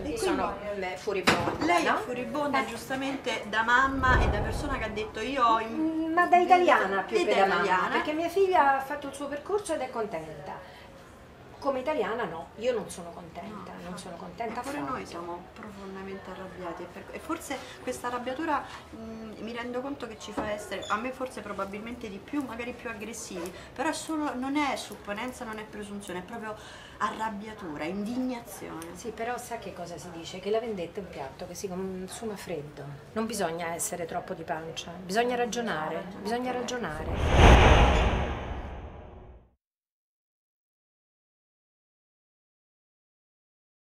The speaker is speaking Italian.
quindi sono furibonda. Lei no? è furibonda giustamente da mamma e da persona che ha detto io... In... Mm, ma da italiana più che da italiana. mamma, perché mia figlia ha fatto il suo percorso ed è contenta come italiana no, io non sono contenta, non sono contenta Pure noi siamo profondamente arrabbiati e, per- e forse questa arrabbiatura mh, mi rendo conto che ci fa essere, a me forse probabilmente di più, magari più aggressivi, però è solo, non è supponenza, non è presunzione, è proprio arrabbiatura, indignazione. Sì, però sa che cosa si dice? Che la vendetta è un piatto che si consuma freddo. Non bisogna essere troppo di pancia, bisogna ragionare, bisogna ragionare.